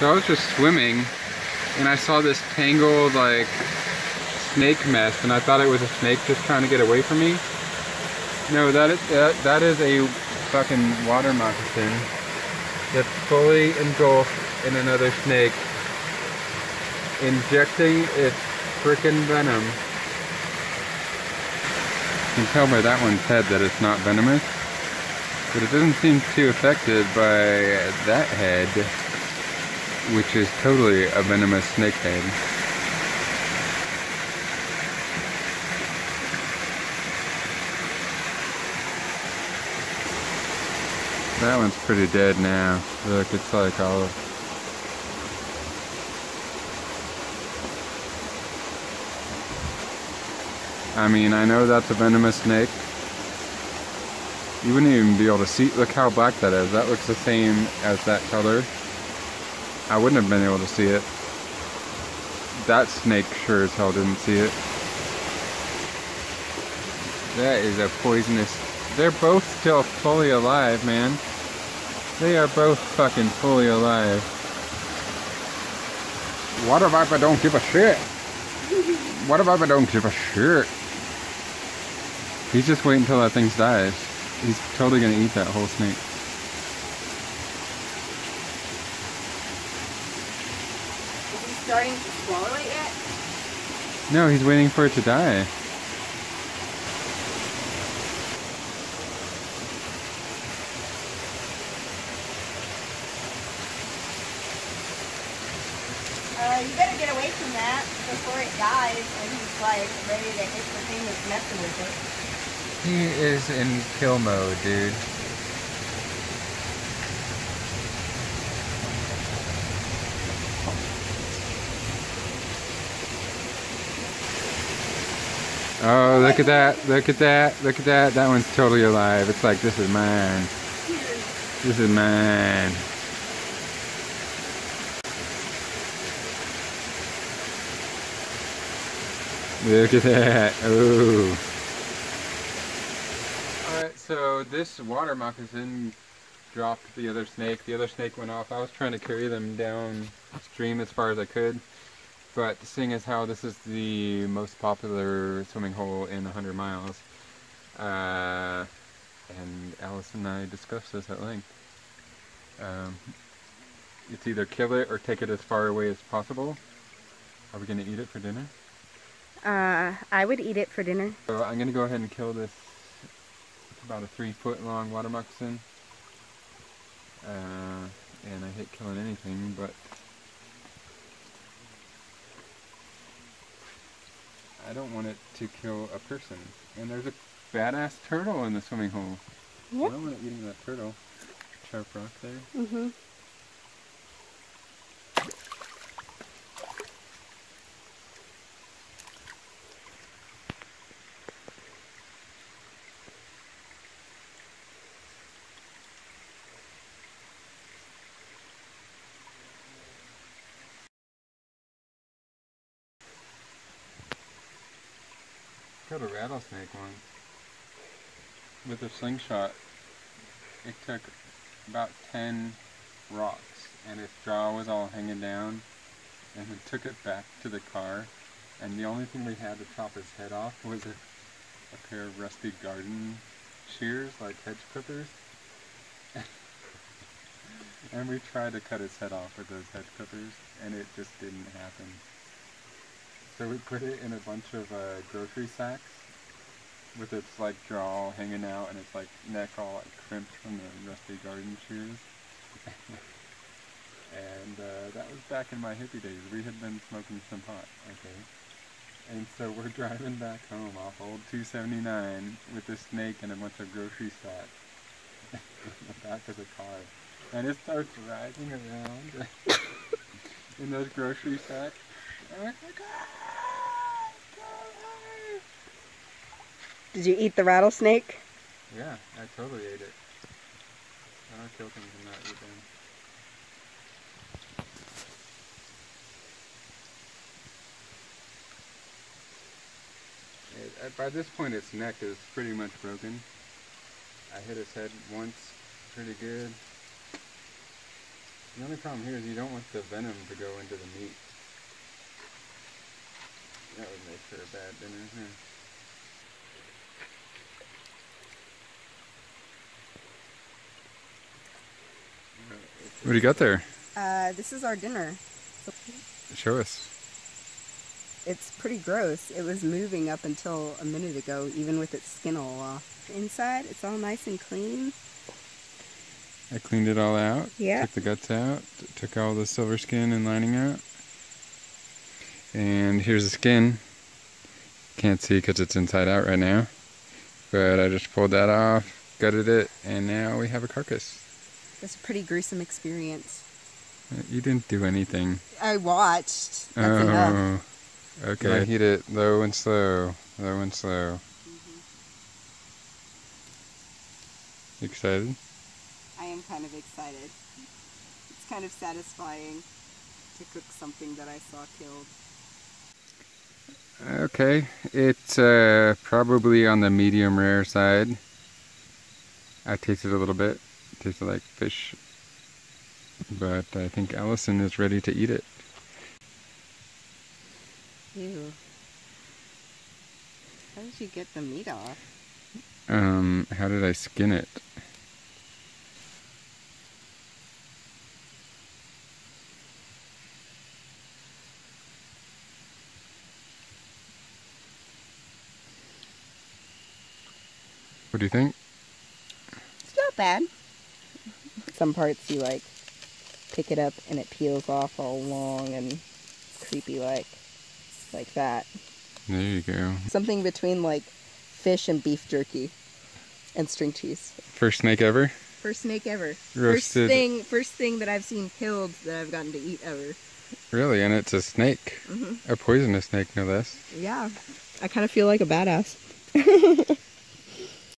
So I was just swimming and I saw this tangled like snake mess and I thought it was a snake just trying to get away from me. No, that is, that, that is a fucking water moccasin that's fully engulfed in another snake injecting its freaking venom. You can tell by that one's head that it's not venomous, but it doesn't seem too affected by that head, which is totally a venomous snake head. That one's pretty dead now. Look, it's like all I mean, I know that's a venomous snake. You wouldn't even be able to see, look how black that is. That looks the same as that color. I wouldn't have been able to see it. That snake sure as hell didn't see it. That is a poisonous, they're both still fully alive, man. They are both fucking fully alive. Water Viper don't give a shit. Water Viper don't give a shit. He's just waiting until that thing dies. He's totally gonna eat that whole snake. Is he starting to swallow it yet? No, he's waiting for it to die. Uh, you better get away from that before it dies and he's like ready to hit the thing that's messing with it. He is in kill mode, dude. Oh, look at that, look at that, look at that. That one's totally alive. It's like, this is mine. This is mine. Look at that. Oh. Alright, so this water moccasin dropped the other snake. The other snake went off. I was trying to carry them downstream as far as I could. But seeing as how this is the most popular swimming hole in 100 miles, uh, and Alice and I discussed this at length, um, it's either kill it or take it as far away as possible. Are we going to eat it for dinner? Uh, I would eat it for dinner. So I'm gonna go ahead and kill this about a three foot long water moccasin. Uh, and I hate killing anything, but I don't want it to kill a person. And there's a badass turtle in the swimming hole. Yep. I don't want it eating that turtle. Sharp rock there. Mm-hmm. Killed a rattlesnake once. With a slingshot. It took about 10 rocks and its jaw was all hanging down and we took it back to the car and the only thing we had to chop his head off was a, a pair of rusty garden shears like hedge clippers and we tried to cut his head off with those hedge clippers and it just didn't happen so we put it in a bunch of uh, grocery sacks with its like jaw hanging out and its like neck all like crimped from the rusty garden shears. and uh, that was back in my hippie days. We had been smoking some pot, okay? And so we're driving back home off old 279 with a snake and a bunch of grocery sacks in the back of the car. And it starts rising around in those grocery sacks. And we're like, "Ah! Did you eat the rattlesnake? Yeah, I totally ate it. I don't kill things and not eat them. It, by this point, its neck is pretty much broken. I hit its head once pretty good. The only problem here is you don't want the venom to go into the meat. That would make for a bad dinner. Huh? What do you got there? Uh, this is our dinner. Show us. It's pretty gross. It was moving up until a minute ago, even with its skin all off. Inside, it's all nice and clean. I cleaned it all out. Yeah. Took the guts out. Took all the silver skin and lining out. And here's the skin. Can't see because it's inside out right now. But I just pulled that off, gutted it, and now we have a carcass. It's a pretty gruesome experience. Uh, You didn't do anything. I watched. That's enough. Oh, okay. I heat it low and slow, low and slow. You excited? I am kind of excited. It's kind of satisfying to cook something that I saw killed. Okay, it's uh, probably on the medium rare side. I tasted a little bit. It tasted like fish. But I think Allison is ready to eat it. Ew. How did you get the meat off? Um, how did I skin it? What do you think? It's not bad. Some parts you like pick it up and it peels off all long and creepy like like that. There you go. Something between like fish and beef jerky and string cheese. First snake ever? First snake ever. First thing first thing that I've seen killed that I've gotten to eat ever. Really? And it's a snake. Mhm. A poisonous snake, no less. Yeah. I kind of feel like a badass.